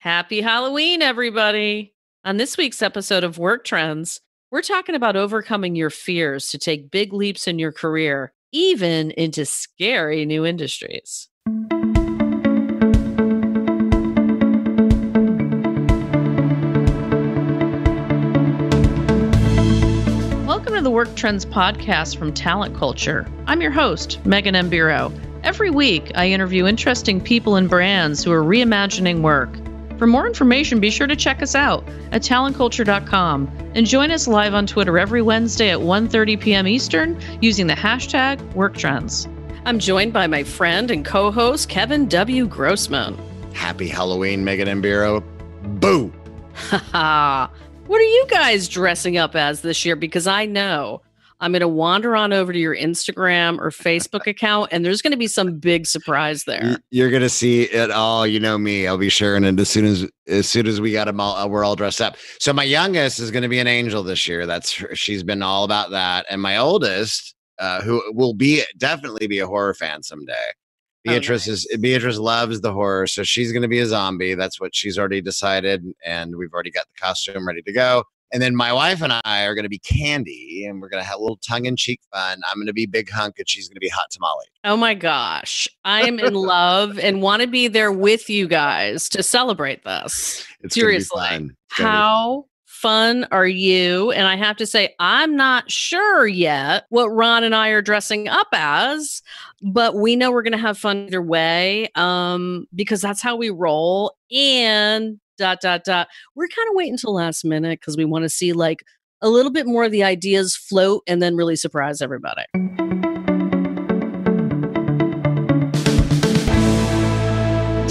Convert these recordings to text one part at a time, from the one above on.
Happy Halloween, everybody. On this week's episode of Work Trends, we're talking about overcoming your fears to take big leaps in your career, even into scary new industries. Welcome to the Work Trends podcast from Talent Culture. I'm your host, Megan M. Biro. Every week, I interview interesting people and brands who are reimagining work. For more information, be sure to check us out at talentculture.com and join us live on Twitter every Wednesday at 1:30 p.m. Eastern using the hashtag WorkTrends. I'm joined by my friend and co-host Kevin W. Grossman. Happy Halloween, Megan and Biro. Boo! Haha. what are you guys dressing up as this year? Because I know I'm going to wander on over to your Instagram or Facebook account, and there's going to be some big surprise there. You're going to see it all. You know me. I'll be sharing it as soon as as soon as we got them all. Uh, we're all dressed up. So my youngest is going to be an angel this year. That's she's been all about that, and my oldest, uh, who will be definitely be a horror fan someday. Oh, Beatrice oh, nice. is Beatrice loves the horror, so she's going to be a zombie. That's what she's already decided, and we've already got the costume ready to go. And then my wife and I are going to be Candy, and we're going to have a little tongue in cheek fun. I'm going to be Big Hunk, and she's going to be Hot Tamale. Oh my gosh. I'm in love and want to be there with you guys to celebrate this. It's Seriously. How fun are you? And I have to say, I'm not sure yet what Ron and I are dressing up as, but we know we're going to have fun either way um, because that's how we roll. And dot dot dot. We're kind of waiting till last minute because we want to see like a little bit more of the ideas float and then really surprise everybody.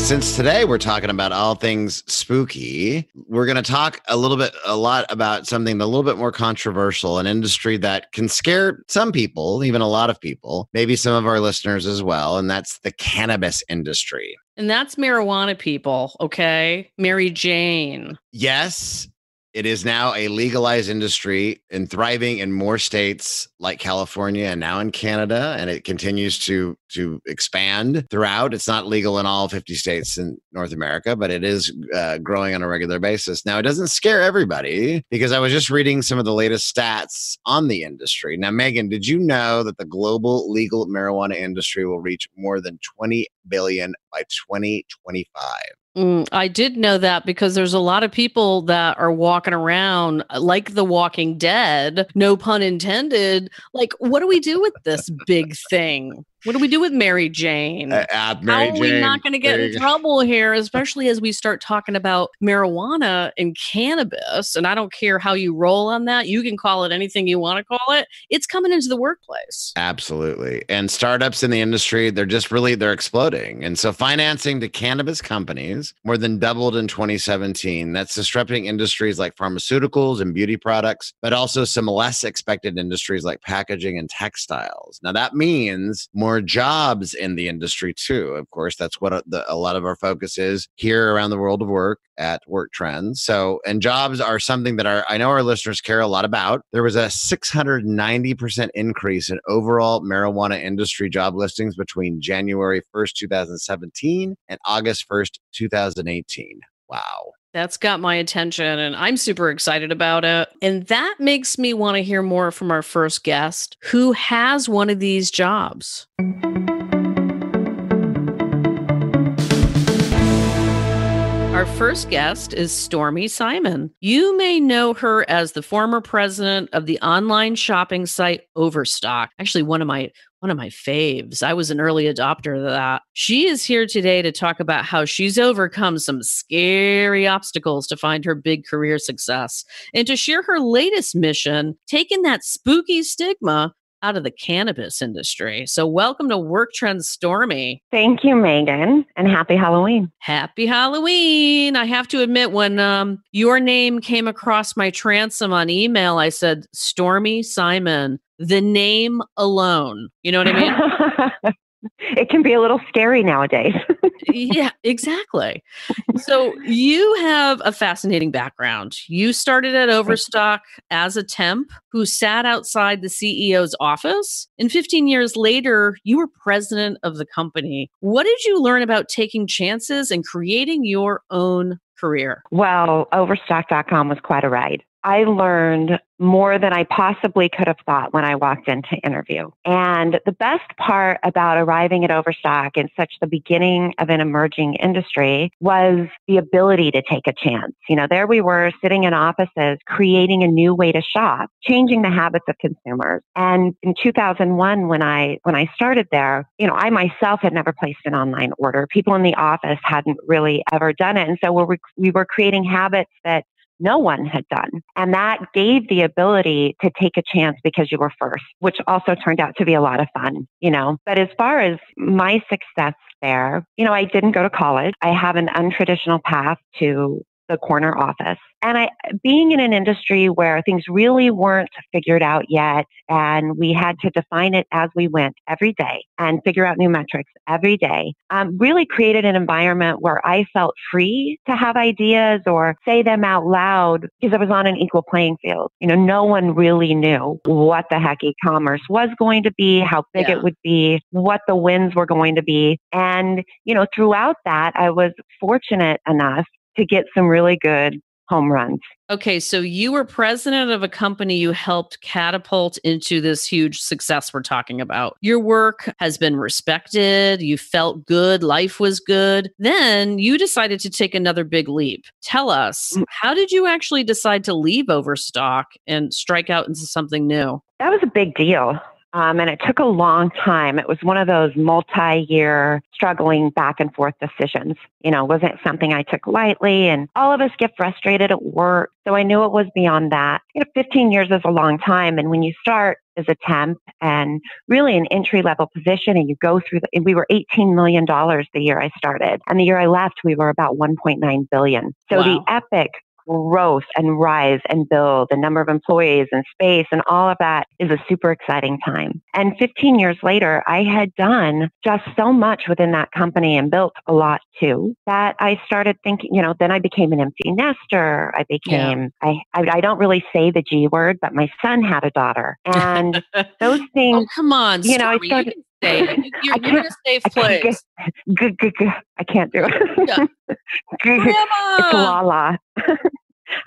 Since today we're talking about all things spooky, we're going to talk a little bit, a lot about something a little bit more controversial, an industry that can scare some people, even a lot of people, maybe some of our listeners as well. And that's the cannabis industry. And that's marijuana people, okay? Mary Jane. Yes, it is now a legalized industry and thriving in more states like California and now in Canada, and it continues to to expand throughout. It's not legal in all 50 states in North America, but it is uh, growing on a regular basis. Now, it doesn't scare everybody because I was just reading some of the latest stats on the industry. Now, Megan, did you know that the global legal marijuana industry will reach more than 20 billion by 2025? Mm, I did know that because there's a lot of people that are walking around uh, like the Walking Dead, no pun intended. Like, what do we do with this big thing? What do we do with Mary Jane? Uh, uh, Mary How are we not going to get in trouble here, especially as we start talking about marijuana and cannabis? And I don't care how you roll on that. You can call it anything you want to call it. It's coming into the workplace. Absolutely. And startups in the industry, they're just really they're exploding. And so financing to cannabis companies more than doubled in 2017. That's disrupting industries like pharmaceuticals and beauty products, but also some less expected industries like packaging and textiles. Now that means more more jobs in the industry too. Of course, that's what a, the, a lot of our focus is here around the world of work at Work Trends. So, and jobs are something that our I know our listeners care a lot about. There was a 690% increase in overall marijuana industry job listings between January 1st, 2017 and August 1st, 2018. Wow. That's got my attention and I'm super excited about it. And that makes me want to hear more from our first guest who has one of these jobs. Our first guest is Stormy Simon. You may know her as the former president of the online shopping site Overstock. Actually, one of my one of my faves. I was an early adopter of that. She is here today to talk about how she's overcome some scary obstacles to find her big career success and to share her latest mission, taking that spooky stigma out of the cannabis industry. So, welcome to Work Trends Stormy. Thank you, Megan, and happy Halloween. Happy Halloween. I have to admit, when um, your name came across my transom on email, I said, Stormy Simon, the name alone. You know what I mean? it can be a little scary nowadays. yeah, exactly. So you have a fascinating background. You started at Overstock as a temp who sat outside the CEO's office. And 15 years later, you were president of the company. What did you learn about taking chances and creating your own career? Well, Overstock.com was quite a ride. I learned more than I possibly could have thought when I walked into interview. And the best part about arriving at Overstock in such the beginning of an emerging industry was the ability to take a chance. You know, there we were sitting in offices creating a new way to shop, changing the habits of consumers. And in 2001 when I when I started there, you know, I myself had never placed an online order. People in the office hadn't really ever done it. And so we we were creating habits that no one had done. And that gave the ability to take a chance because you were first, which also turned out to be a lot of fun, you know. But as far as my success there, you know, I didn't go to college. I have an untraditional path to the corner office. And I, being in an industry where things really weren't figured out yet, and we had to define it as we went every day and figure out new metrics every day, um, really created an environment where I felt free to have ideas or say them out loud because I was on an equal playing field. You know, no one really knew what the heck e-commerce was going to be, how big yeah. it would be, what the wins were going to be. And, you know, throughout that, I was fortunate enough to get some really good home runs. Okay, so you were president of a company you helped catapult into this huge success we're talking about. Your work has been respected, you felt good, life was good. Then you decided to take another big leap. Tell us, mm. how did you actually decide to leave Overstock and strike out into something new? That was a big deal. Um, and it took a long time. It was one of those multi year struggling back and forth decisions. You know, wasn't something I took lightly. And all of us get frustrated at work. So I knew it was beyond that. You know, 15 years is a long time. And when you start as a temp and really an entry level position and you go through the, we were $18 million the year I started. And the year I left, we were about 1.9 billion. So wow. the epic growth and rise and build, the number of employees and space and all of that is a super exciting time. And 15 years later, I had done just so much within that company and built a lot too that I started thinking, you know, then I became an empty nester. I became, yeah. I, I, I, don't really say the G word, but my son had a daughter. And those oh, things. oh, come on. You know, I started. You're, you're in a safe place. I can't, I can't do it. Yeah. it's Lala.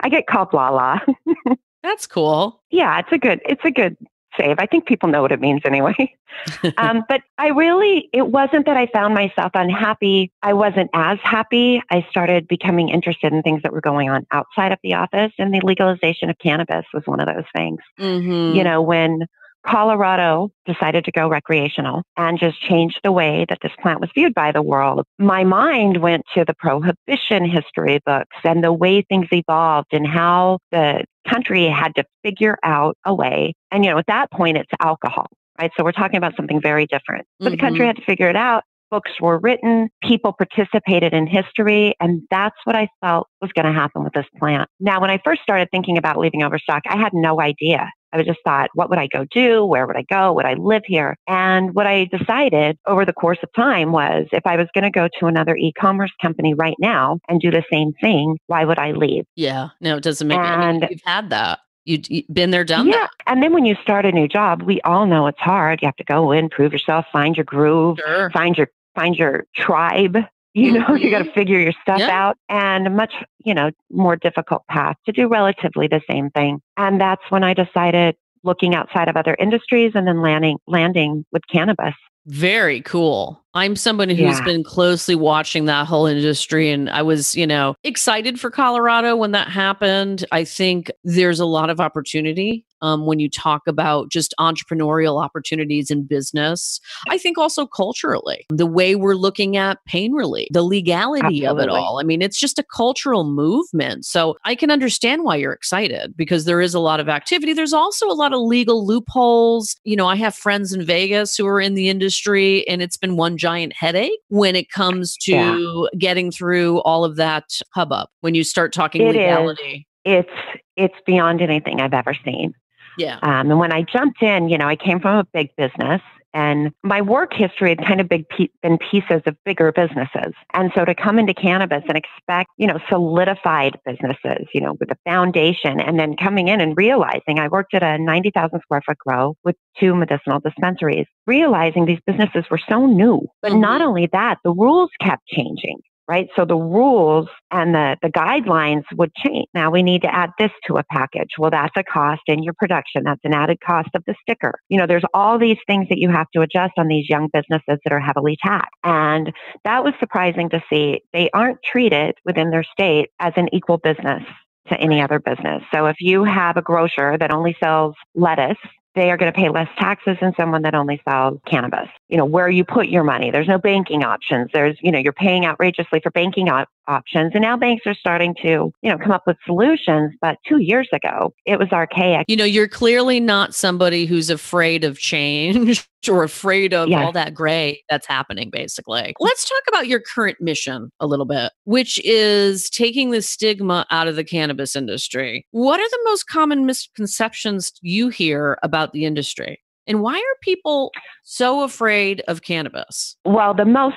I get called Lala. That's cool. Yeah, it's a good it's a good save. I think people know what it means anyway. um, but I really, it wasn't that I found myself unhappy. I wasn't as happy. I started becoming interested in things that were going on outside of the office, and the legalization of cannabis was one of those things. Mm-hmm. You know, when Colorado decided to go recreational and just change the way that this plant was viewed by the world. My mind went to the prohibition history books and the way things evolved and how the country had to figure out a way. And, you know, at that point, it's alcohol, right? So we're talking about something very different. But mm-hmm. the country mm-hmm. had to figure it out. Books were written, people participated in history, and that's what I felt was going to happen with this plant. Now, when I first started thinking about leaving Overstock, I had no idea I was just thought, what would I go do? Where would I go? Would I live here? And what I decided over the course of time was if I was going to go to another e commerce company right now and do the same thing, why would I leave? Yeah, no, it doesn't make and, You've had that. You've been there, done that? yeah. that. And then when you start a new job, we all know it's hard. You have to go in, prove yourself, find your groove, sure. find your find your tribe you know, mm-hmm. you got to figure your stuff yeah. out and a much, you know, more difficult path to do relatively the same thing. And that's when I decided looking outside of other industries and then landing landing with cannabis. Very cool. I'm somebody who's yeah. been closely watching that whole industry and I was, you know, excited for Colorado when that happened. I think there's a lot of opportunity um, when you talk about just entrepreneurial opportunities in business. I think also culturally, the way we're looking at pain relief, the legality Absolutely. of it all. I mean, it's just a cultural movement. So I can understand why you're excited because there is a lot of activity. There's also a lot of legal loopholes. You know, I have friends in Vegas who are in the industry, and it's been one giant headache when it comes to yeah. getting through all of that hubbub when you start talking it legality. Is. It's it's beyond anything I've ever seen. Yeah. Um, and when I jumped in, you know, I came from a big business and my work history had kind of big pe- been pieces of bigger businesses. And so to come into cannabis and expect, you know, solidified businesses, you know, with a foundation and then coming in and realizing I worked at a 90,000 square foot grow with two medicinal dispensaries, realizing these businesses were so new. But mm-hmm. not only that, the rules kept changing right? So the rules and the, the guidelines would change. Now we need to add this to a package. Well, that's a cost in your production. That's an added cost of the sticker. You know, there's all these things that you have to adjust on these young businesses that are heavily taxed. And that was surprising to see. They aren't treated within their state as an equal business to any other business. So if you have a grocer that only sells lettuce they are going to pay less taxes than someone that only sells cannabis. You know, where you put your money. There's no banking options. There's, you know, you're paying outrageously for banking op- options. And now banks are starting to, you know, come up with solutions. But two years ago, it was archaic. You know, you're clearly not somebody who's afraid of change or afraid of yes. all that gray that's happening, basically. Let's talk about your current mission a little bit, which is taking the stigma out of the cannabis industry. What are the most common misconceptions you hear about the industry? And why are people so afraid of cannabis? Well, the most,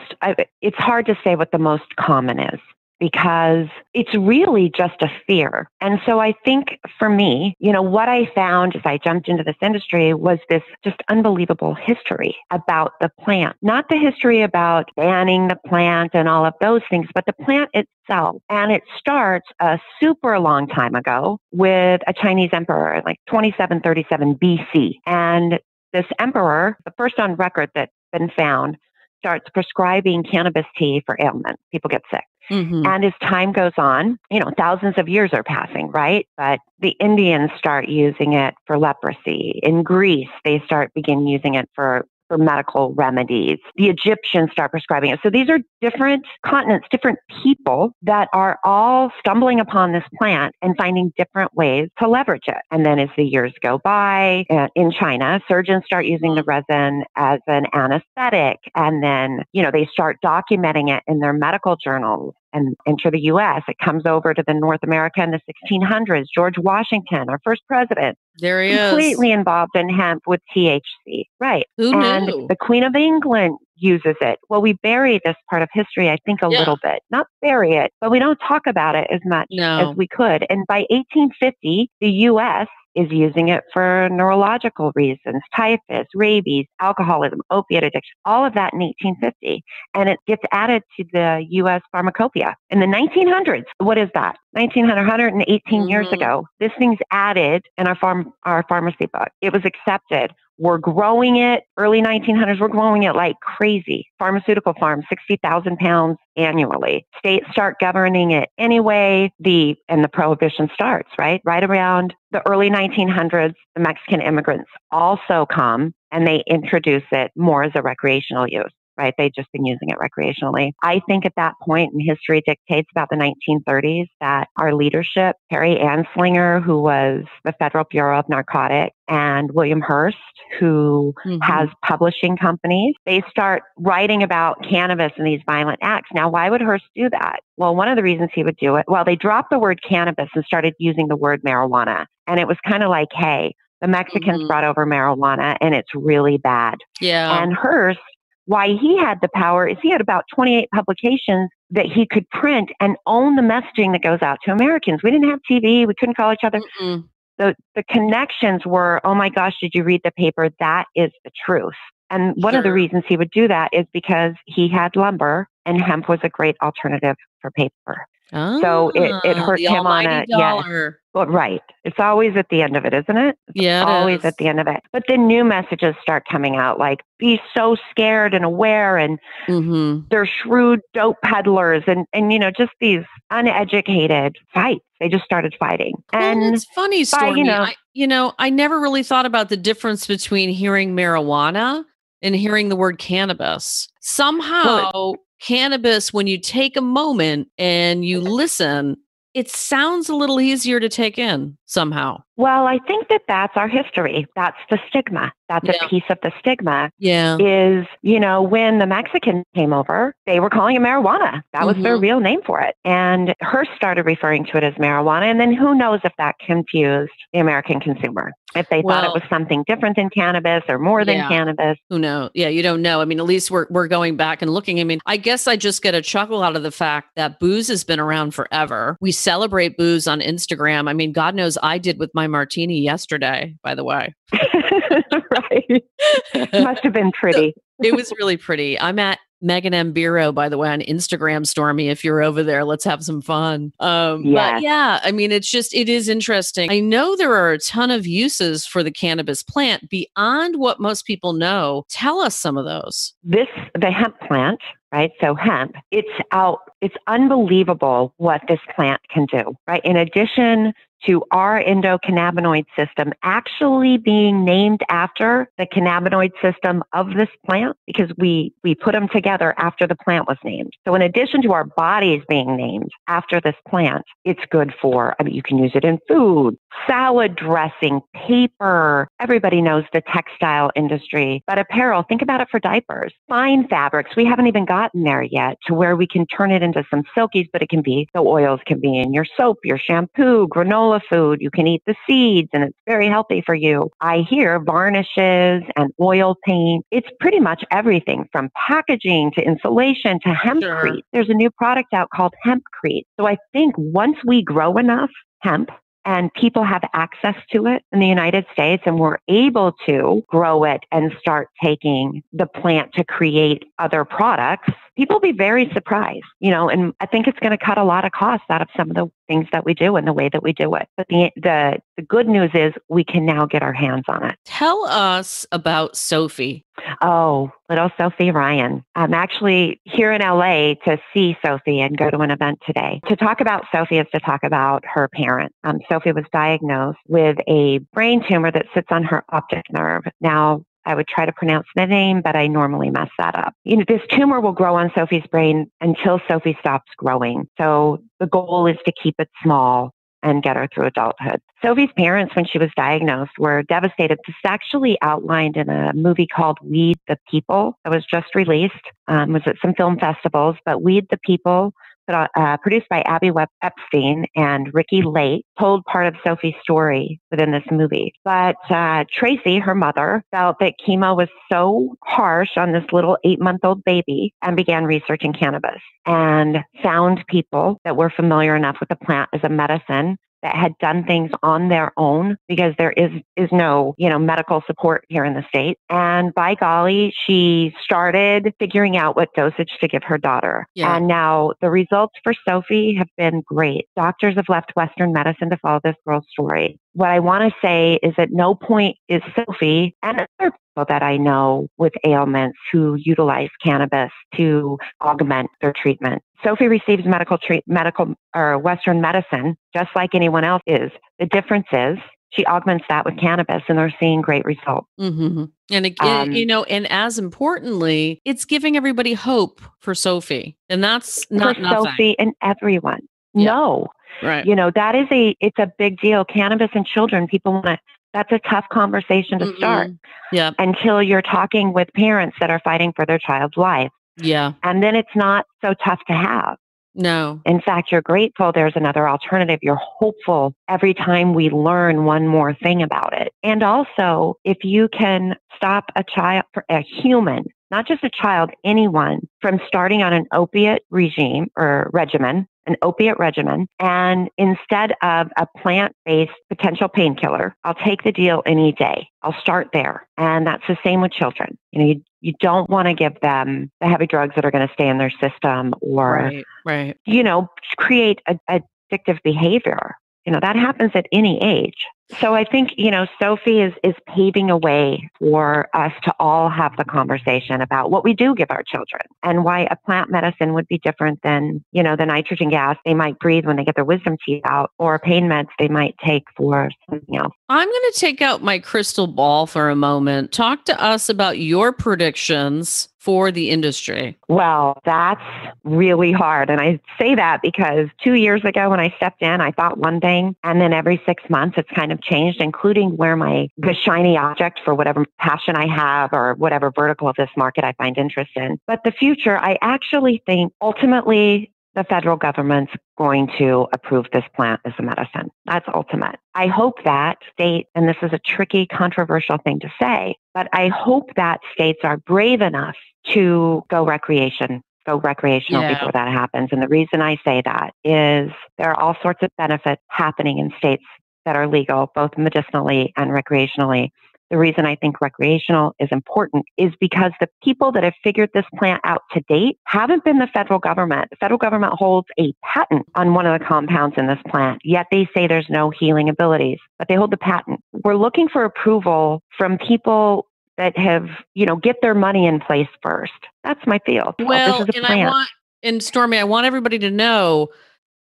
it's hard to say what the most common is because it's really just a fear. And so I think for me, you know, what I found as I jumped into this industry was this just unbelievable history about the plant, not the history about banning the plant and all of those things, but the plant itself. And it starts a super long time ago with a Chinese emperor, like 2737 BC. And this emperor, the first on record that's been found, starts prescribing cannabis tea for ailments. People get sick. Mm-hmm. And as time goes on, you know, thousands of years are passing, right? But the Indians start using it for leprosy. In Greece, they start begin using it for for medical remedies. The Egyptians start prescribing it. So these are different continents, different people that are all stumbling upon this plant and finding different ways to leverage it. And then as the years go by uh, in China, surgeons start using the resin as an anesthetic. And then, you know, they start documenting it in their medical journals and enter the U.S. It comes over to the North America in the 1600s. George Washington, our first president, there he completely is, completely involved in hemp with THC. Right, Who and knew? the Queen of England uses it. Well, we bury this part of history, I think, a yeah. little bit. Not bury it, but we don't talk about it as much no. as we could. And by 1850, the U.S is using it for neurological reasons, typhus, rabies, alcoholism, opiate addiction, all of that in 1850. And it gets added to the U.S. pharmacopoeia. In the 1900s, what is that? 1900, 118 mm-hmm. years ago, this thing's added in our, farm, our pharmacy book. It was accepted we're growing it, early 1900s, we're growing it like crazy. Pharmaceutical farms, 60,000 pounds annually. States start governing it anyway. The, and the prohibition starts, right? Right around the early 1900s, the Mexican immigrants also come and they introduce it more as a recreational use right? They'd just been using it recreationally. I think at that point in history dictates about the 1930s that our leadership, Harry Anslinger, who was the Federal Bureau of Narcotics, and William Hearst, who mm-hmm. has publishing companies, they start writing about cannabis and these violent acts. Now, why would Hearst do that? Well, one of the reasons he would do it, well, they dropped the word cannabis and started using the word marijuana. And it was kind of like, hey, the Mexicans mm-hmm. brought over marijuana and it's really bad. Yeah. And Hearst why he had the power is he had about 28 publications that he could print and own the messaging that goes out to Americans. We didn't have TV. We couldn't call each other. Mm-mm. The, the connections were, oh my gosh, did you read the paper? That is the truth. And one sure. of the reasons he would do that is because he had lumber and hemp was a great alternative for paper. Oh, so it, it ah, hurt him on a dollar. yes. Well, right. It's always at the end of it, isn't it? It's yeah, always is. at the end of it. But then new messages start coming out like be so scared and aware and mm-hmm. they're shrewd dope peddlers and and you know just these uneducated fights. They just started fighting. Well, and it's funny, Stormy. you know, I, you know, I never really thought about the difference between hearing marijuana and hearing the word cannabis. Somehow well, cannabis, when you take a moment and you listen, it sounds a little easier to take in somehow. Well, I think that that's our history. That's the stigma. That's yeah. a piece of the stigma. Yeah. Is, you know, when the Mexicans came over, they were calling it marijuana. That was mm-hmm. their real name for it. And Hearst started referring to it as marijuana. And then who knows if that confused the American consumer, if they well, thought it was something different than cannabis or more than yeah. cannabis. Who knows? Yeah, you don't know. I mean, at least we're, we're going back and looking. I mean, I guess I just get a chuckle out of the fact that booze has been around forever. We celebrate booze on Instagram. I mean, God knows I did with my martini yesterday, by the way. right. Must have been pretty. it was really pretty. I'm at Megan M. Biro, by the way, on Instagram, Stormy, if you're over there, let's have some fun. Um, yes. But yeah, I mean, it's just, it is interesting. I know there are a ton of uses for the cannabis plant beyond what most people know. Tell us some of those. This, the hemp plant, right? So hemp, it's out, it's unbelievable what this plant can do, right? In addition to our endocannabinoid system actually being named after the cannabinoid system of this plant because we, we put them together after the plant was named. So in addition to our bodies being named after this plant, it's good for, I mean, you can use it in food, salad dressing, paper. Everybody knows the textile industry, but apparel, think about it for diapers, fine fabrics. We haven't even gotten there yet to where we can turn it into some silkies, but it can be, the oils can be in your soap, your shampoo, granola food. You can eat the seeds and it's very healthy for you. I hear varnishes and oil paint. It's pretty much everything from packaging to insulation to hempcrete. Sure. There's a new product out called hempcrete. So I think once we grow enough hemp and people have access to it in the United States and we're able to grow it and start taking the plant to create other products, people be very surprised, you know, and I think it's going to cut a lot of costs out of some of the things that we do and the way that we do it. But the, the, the good news is we can now get our hands on it. Tell us about Sophie. Oh, little Sophie Ryan. I'm actually here in LA to see Sophie and go to an event today. To talk about Sophie is to talk about her parents. Um, Sophie was diagnosed with a brain tumor that sits on her optic nerve. Now, I would try to pronounce the name, but I normally mess that up. You know, this tumor will grow on Sophie's brain until Sophie stops growing. So the goal is to keep it small and get her through adulthood. Sophie's parents, when she was diagnosed, were devastated. This is actually outlined in a movie called Weed the People that was just released. Um, was at some film festivals, but Weed the People uh, produced by Abby Webb Epstein and Ricki Lake, told part of Sophie's story within this movie. But uh, Tracy, her mother, felt that chemo was so harsh on this little eight month old baby and began researching cannabis and found people that were familiar enough with the plant as a medicine that had done things on their own because there is is no you know medical support here in the state. And by golly she started figuring out what dosage to give her daughter. Yeah. and now the results for sophie have been great. Doctors have left western medicine to follow this girl's story what I want to say is at no point is Sophie and other people that I know with ailments who utilize cannabis to augment their treatment. Sophie receives medical treat, medical or Western medicine just like anyone else is. The difference is she augments that with cannabis and they're seeing great results. Mm-hmm. And again, um, you know, and as importantly, it's giving everybody hope for Sophie. And that's not for nothing. Sophie and everyone. Yeah. No. Right. You know, that is a it's a big deal. Cannabis and children, people want to that's a tough conversation to mm start. Yeah. Until you're talking with parents that are fighting for their child's life. Yeah. And then it's not so tough to have. No. In fact, you're grateful there's another alternative. You're hopeful every time we learn one more thing about it. And also, if you can stop a child, a human, not just a child, anyone from starting on an opiate regime or regimen an opiate regimen. And instead of a plant based potential painkiller, I'll take the deal any day. I'll start there. And that's the same with children. You know, you, you don't want to give them the heavy drugs that are going to stay in their system or, right, right. you know, create a, addictive behavior. You know, that happens at any age. So I think, you know, Sophie is, is paving a way for us to all have the conversation about what we do give our children and why a plant medicine would be different than, you know, the nitrogen gas they might breathe when they get their wisdom teeth out or pain meds they might take for something else. I'm going to take out my crystal ball for a moment. Talk to us about your predictions for the industry? Well, that's really hard. And I say that because two years ago when I stepped in, I thought one thing. And then every six months, it's kind of changed, including where my the shiny object for whatever passion I have or whatever vertical of this market I find interest in. But the future, I actually think ultimately the federal government's going to approve this plant as a medicine. That's ultimate. I hope that state, and this is a tricky, controversial thing to say, but I hope that states are brave enough to go recreation go recreational yeah. before that happens. And the reason I say that is there are all sorts of benefits happening in states that are legal, both medicinally and recreationally. The reason I think recreational is important is because the people that have figured this plant out to date haven't been the federal government. The federal government holds a patent on one of the compounds in this plant, yet they say there's no healing abilities, but they hold the patent. We're looking for approval from people that have, you know, get their money in place first. That's my field. Well, and plant. I want, and Stormy, I want everybody to know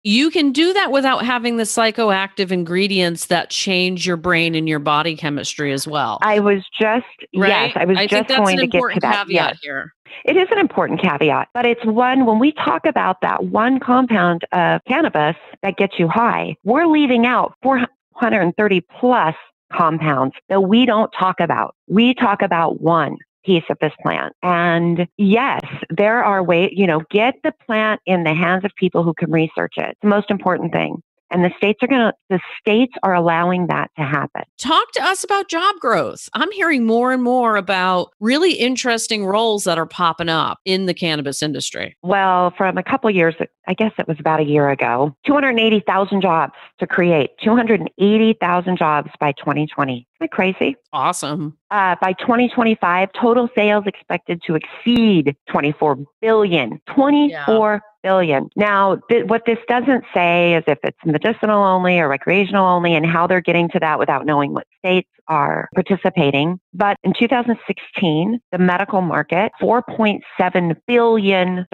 you can do that without having the psychoactive ingredients that change your brain and your body chemistry as well. I was just right? yes, I was I just going to get to that. Yes. Here. It is an important caveat, but it's one when we talk about that one compound of cannabis that gets you high, we're leaving out 430 plus compounds that we don't talk about. We talk about one piece of this plant. And yes, there are ways, you know, get the plant in the hands of people who can research it. It's the most important thing. And the states are going to, the states are allowing that to happen. Talk to us about job growth. I'm hearing more and more about really interesting roles that are popping up in the cannabis industry. Well, from a couple years, I guess it was about a year ago, 280,000 jobs to create, 280,000 jobs by 2020. Isn't crazy? Awesome. Uh, by 2025, total sales expected to exceed 24 billion. 24 yeah billion. Now, th- what this doesn't say is if it's medicinal only or recreational only and how they're getting to that without knowing what states are participating. But in 2016, the medical market, $4.7 billion.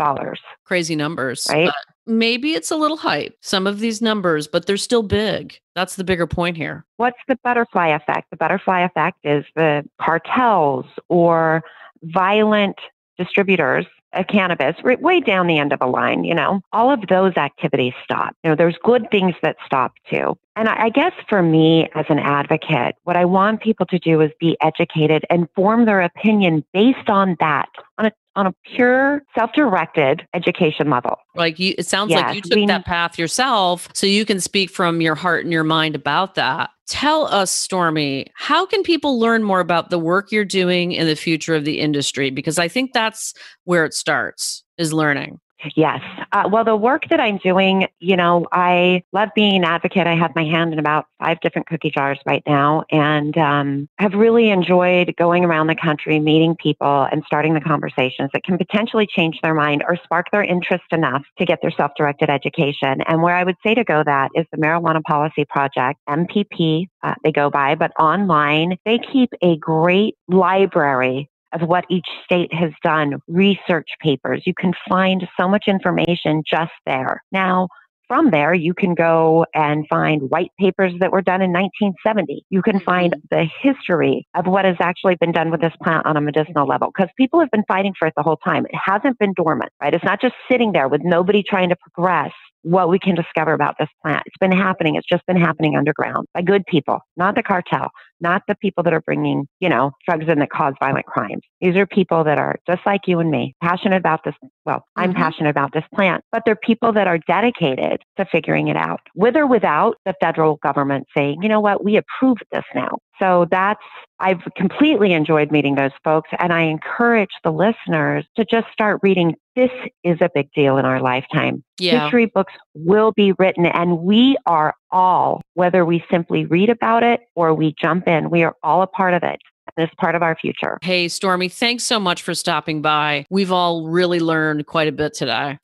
Crazy numbers. Right? Maybe it's a little hype, some of these numbers, but they're still big. That's the bigger point here. What's the butterfly effect? The butterfly effect is the cartels or violent distributors of cannabis right, way down the end of a line, you know, all of those activities stop. You know, there's good things that stop too. And I guess for me as an advocate, what I want people to do is be educated and form their opinion based on that, on a on a pure self-directed education level. Like you it sounds yes, like you took we, that path yourself so you can speak from your heart and your mind about that. Tell us Stormy, how can people learn more about the work you're doing in the future of the industry because I think that's where it starts is learning. Yes. Uh, well, the work that I'm doing, you know, I love being an advocate. I have my hand in about five different cookie jars right now and um, have really enjoyed going around the country, meeting people and starting the conversations that can potentially change their mind or spark their interest enough to get their self directed education. And where I would say to go that is the Marijuana Policy Project, MPP, uh, they go by, but online, they keep a great library of what each state has done, research papers. You can find so much information just there. Now, from there, you can go and find white papers that were done in 1970. You can find mm-hmm. the history of what has actually been done with this plant on a medicinal level because people have been fighting for it the whole time. It hasn't been dormant, right? It's not just sitting there with nobody trying to progress what we can discover about this plant. It's been happening. It's just been happening underground by good people, not the cartel, not the people that are bringing, you know, drugs in that cause violent crimes. These are people that are just like you and me, passionate about this. Well, I'm mm-hmm. passionate about this plant, but they're people that are dedicated to figuring it out with or without the federal government saying, you know what, we approve this now. So that's, I've completely enjoyed meeting those folks. And I encourage the listeners to just start reading. This is a big deal in our lifetime. Yeah. History books will be written, and we are all, whether we simply read about it or we jump in, we are all a part of it this part of our future. Hey, Stormy, thanks so much for stopping by. We've all really learned quite a bit today.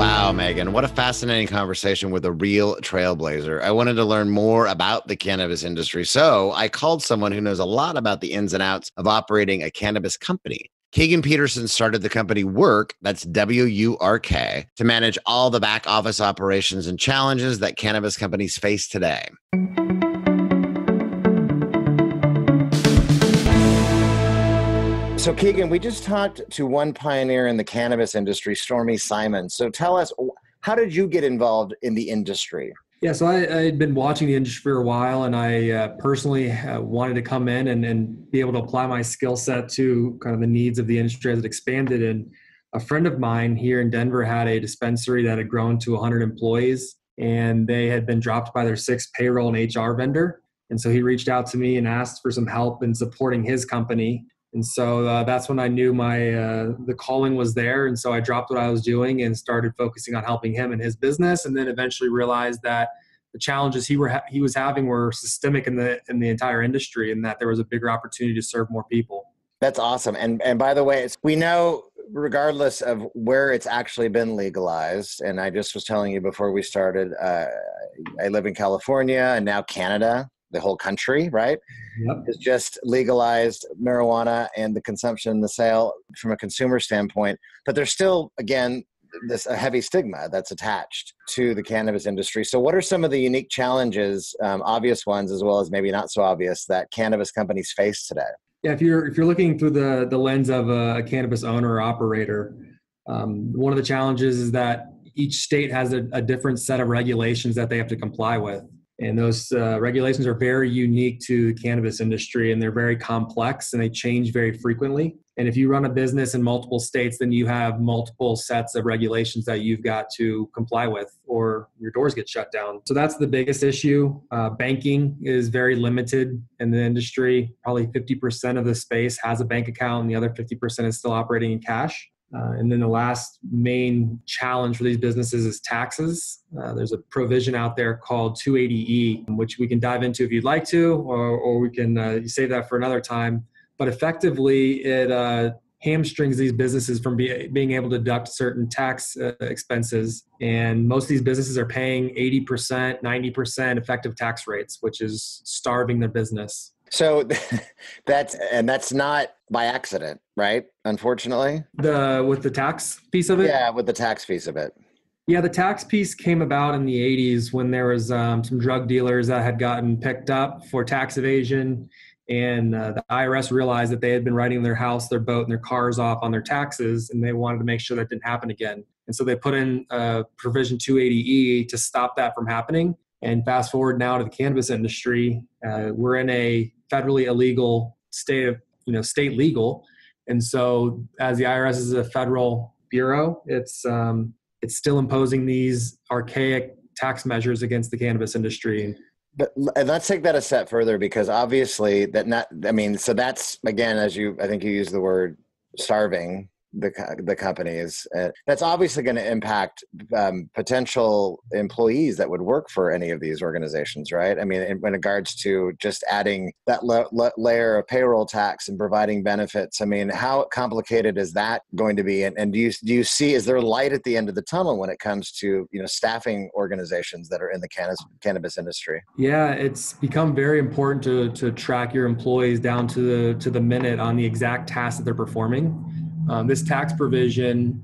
Wow, Megan, what a fascinating conversation with a real trailblazer. I wanted to learn more about the cannabis industry, so I called someone who knows a lot about the ins and outs of operating a cannabis company. Keegan Peterson started the company Wurk, that's W U R K, to manage all the back office operations and challenges that cannabis companies face today. So, Keegan, we just talked to one pioneer in the cannabis industry, Stormy Simon. So, tell us, how did you get involved in the industry? Yeah, so I, had been watching the industry for a while, and I uh, personally uh, wanted to come in and, and be able to apply my skill set to kind of the needs of the industry as it expanded. And a friend of mine here in Denver had a dispensary that had grown to 100 employees, and they had been dropped by their sixth payroll and HR vendor. And so he reached out to me and asked for some help in supporting his company and so uh, that's when I knew my uh, the calling was there. And so I dropped what I was doing and started focusing on helping him and his business. And then eventually realized that the challenges he were ha- he was having were systemic in the in the entire industry, and that there was a bigger opportunity to serve more people. That's awesome. And and by the way, we know regardless of where it's actually been legalized, and I just was telling you before we started, uh, I live in California and now Canada, the whole country, right? Yep. Has just legalized marijuana and the consumption, and the sale from a consumer standpoint. But there's still, again, this a heavy stigma that's attached to the cannabis industry. So, what are some of the unique challenges, um, obvious ones as well as maybe not so obvious, that cannabis companies face today? Yeah, if you're if you're looking through the the lens of a, cannabis owner or operator, um, one of the challenges is that each state has a, a, different set of regulations that they have to comply with, and those uh, regulations are very unique to the cannabis industry, and they're very complex and they change very frequently. And if you run a business in multiple states, then you have multiple sets of regulations that you've got to comply with, or your doors get shut down. So that's the biggest issue. Uh, banking is very limited in the industry. Probably 50% of the space has a bank account, and the other 50% is still operating in cash. Uh, and then the last main challenge for these businesses is taxes. Uh, there's a provision out there called 280E, which we can dive into if you'd like to, or, or we can uh, save that for another time but effectively it uh, hamstrings these businesses from be, being able to deduct certain tax uh, expenses. And most of these businesses are paying 80%, 90% effective tax rates, which is starving their business. So that's and that's not by accident, right? Unfortunately. The with the tax piece of it? Yeah, with the tax piece of it. Yeah, the tax piece came about in the 80s when there was um, some drug dealers that had gotten picked up for tax evasion and uh, the IRS realized that they had been writing their house, their boat, and their cars off on their taxes, and they wanted to make sure that didn't happen again. And so they put in uh, provision 280E to stop that from happening. And fast forward now to the cannabis industry, uh, we're in a federally illegal state of you know state legal, and so as the IRS is a federal bureau, it's um, it's still imposing these archaic tax measures against the cannabis industry. But let's take that a step further because obviously that not i mean so that's again as you i think you use the word starving the the companies. Uh, that's obviously going to impact um, potential employees that would work for any of these organizations, right? I mean, in, in regards to just adding that la- la- layer of payroll tax and providing benefits. I mean, how complicated is that going to be? And, and do you do you see is there light at the end of the tunnel when it comes to you know staffing organizations that are in the cannabis cannabis industry? Yeah, it's become very important to to track your employees down to the to the minute on the exact tasks that they're performing um, this tax provision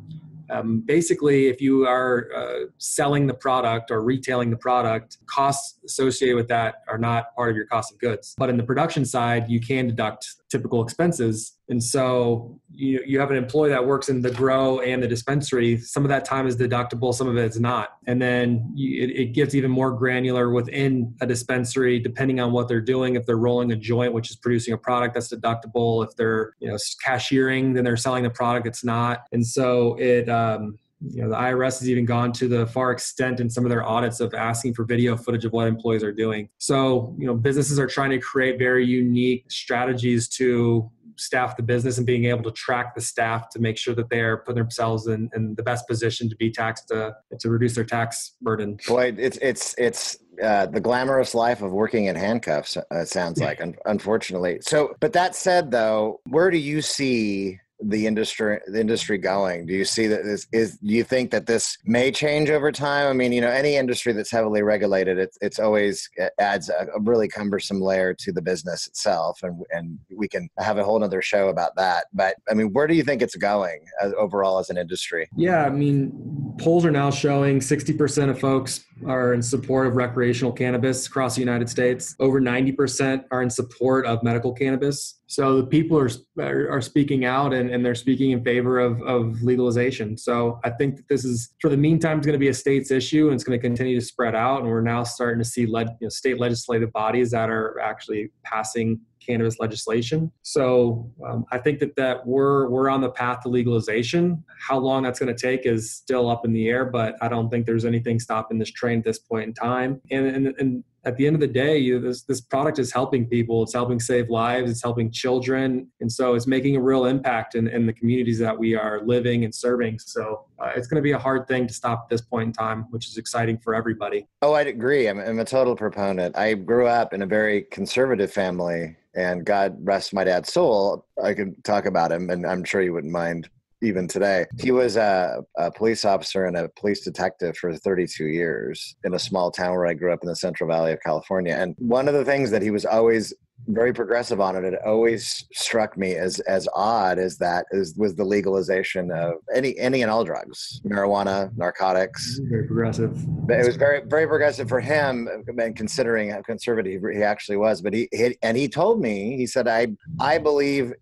um, basically, if you are uh, selling the product or retailing the product, costs associated with that are not part of your cost of goods. But in the production side, you can deduct typical expenses. And so you, you have an employee that works in the grow and the dispensary. Some of that time is deductible, some of it is not. And then you, it, it gets even more granular within a dispensary, depending on what they're doing. If they're rolling a joint, which is producing a product that's deductible. If they're you know cashiering, then they're selling the product. It's not. And so it um, you know the IRS has even gone to the far extent in some of their audits of asking for video footage of what employees are doing. So you know businesses are trying to create very unique strategies to staff the business and being able to track the staff to make sure that they are putting themselves in, in the best position to be taxed to, to reduce their tax burden. Boy, it's it's it's uh, the glamorous life of working in handcuffs. Uh, sounds like, unfortunately. So, but that said, though, where do you see the industry the industry going? Do you see that this is do you think that this may change over time? I mean you know any industry that's heavily regulated it's it's always it adds a, a, really cumbersome layer to the business itself and and we can have a whole other show about that. But i mean where do you think it's going as, overall as an industry? Yeah i mean polls are now showing 60% of folks are in support of recreational cannabis across the united states over 90% are in support of medical cannabis so the people are are, speaking out and, and they're speaking in favor of, of legalization. So I think that this is for the meantime it's going to be a state's issue and it's going to continue to spread out. And we're now starting to see you know, state legislative bodies that are actually passing cannabis legislation. So um, I think that that we're we're on the path to legalization. How long that's going to take is still up in the air, but I don't think there's anything stopping this train at this point in time. And and, and at the end of the day, you, this this product is helping people. It's helping save lives. It's helping children, and so it's making a real impact in, in the communities that we are living and serving. So uh, it's going to be a hard thing to stop at this point in time, which is exciting for everybody. Oh, I'd agree. I'm, I'm a total proponent. I grew up in a very conservative family, and God rest my dad's soul. I could talk about him, and I'm sure you wouldn't mind even today. He was a, a, police officer and a police detective for 32 years in a small town where I grew up in the Central Valley of California. And one of the things that he was always very progressive on it, it always struck me as as odd as that is was the legalization of any any and all drugs, marijuana, narcotics. Very progressive. But it was very very progressive for him, and considering how conservative he actually was. But he, he and he told me he said I I believe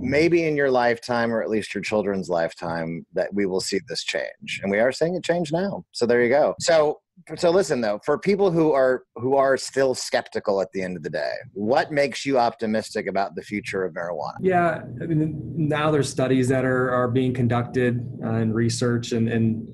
maybe in your lifetime or at least your children's lifetime that we will see this change and we are seeing it change now. So there you go. So so listen though for people who are who are still skeptical at the end of the day what makes you optimistic about the future of marijuana? Yeah I mean, now there's studies that are are being conducted uh, and research and and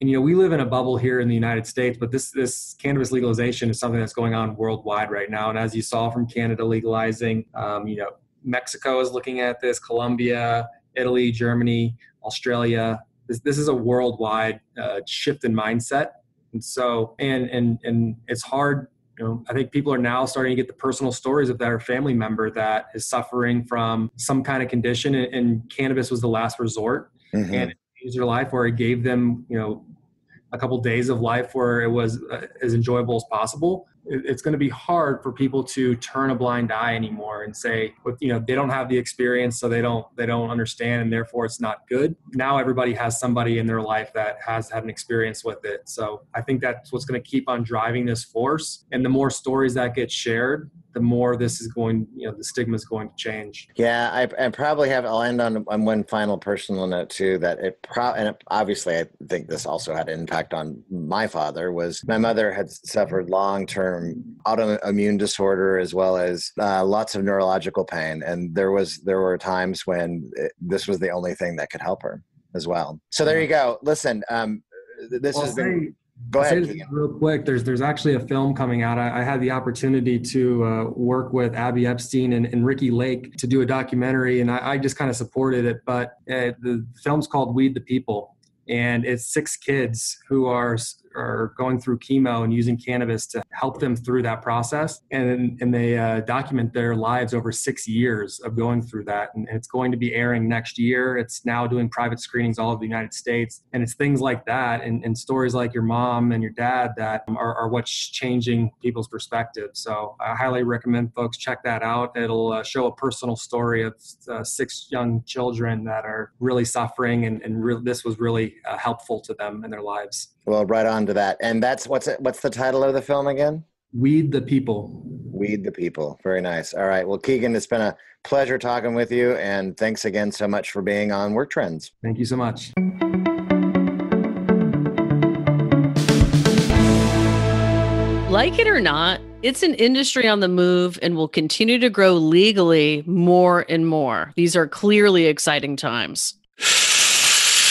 and you know we live in a bubble here in the united states but this this cannabis legalization is something that's going on worldwide right now. And as you saw from canada legalizing um, you know Mexico is looking at this, Colombia, Italy, Germany, Australia. This, this is a worldwide uh, shift in mindset. And so, and, and, and it's hard, you know, I think people are now starting to get the personal stories of their family member that is suffering from some kind of condition and, and cannabis was the last resort. Mm-hmm. And it changed their life or it gave them, you know, a couple days of life where it was uh, as enjoyable as possible it's going to be hard for people to turn a blind eye anymore and say you know they don't have the experience so they don't they don't understand and therefore it's not good. Now everybody has somebody in their life that has had an experience with it. So i think that's what's going to keep on driving this force. And the more stories that get shared the more this is going, you know, the stigma is going to change. Yeah, I, I probably have. I'll end on, on one final personal note too. That it pro and it, obviously I think this also had an impact on my father. Was my mother had suffered long term autoimmune disorder as well as uh, lots of neurological pain, and there was there were times when it, this was the only thing that could help her as well. So there you go. Listen, um, this well, has been. Go ahead. Real quick, there's there's actually a film coming out. I, I had the opportunity to uh, work with Abby Epstein and, and, Ricki Lake to do a documentary, and I, I just kind of supported it. But uh, the film's called Weed the People, and it's six kids who are are going through chemo and using cannabis to help them through that process. And, and they uh, document their lives over six years of going through that. And it's going to be airing next year. It's now doing private screenings all over the United States. And it's things like that and, and stories like your mom and your dad that are, are what's changing people's perspective. So I highly recommend folks check that out. It'll uh, show a personal story of uh, six young children that are really suffering, and, and re- this was really uh, helpful to them in their lives. Well, right on to that. And that's what's it, what's the title of the film again? Weed the People. Weed the People. Very nice. All right. Well, Keegan, it's been a pleasure talking with you. And thanks again so much for being on Work Trends. Thank you so much. Like it or not, it's an industry on the move and will continue to grow legally more and more. These are clearly exciting times.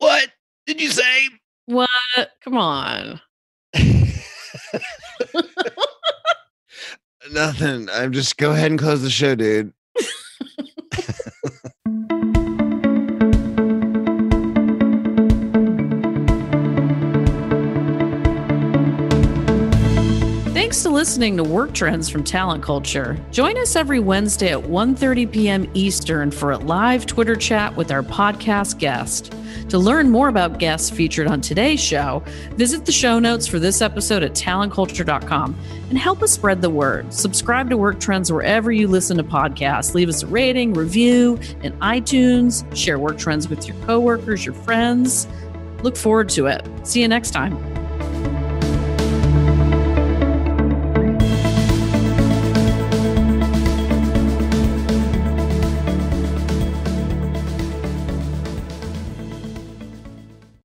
What did you say? What? Come on. Nothing. I'm just go ahead and close the show, dude. Listening to Work Trends from Talent Culture. Join us every Wednesday at 1:30 p.m. Eastern for a live Twitter chat with our podcast guest. To learn more about guests featured on today's show, visit the show notes for this episode at talentculture.com and help us spread the word. Subscribe to Work Trends wherever you listen to podcasts. Leave us a rating, review in iTunes, share Work Trends with your coworkers, your friends. Look forward to it. See you next time.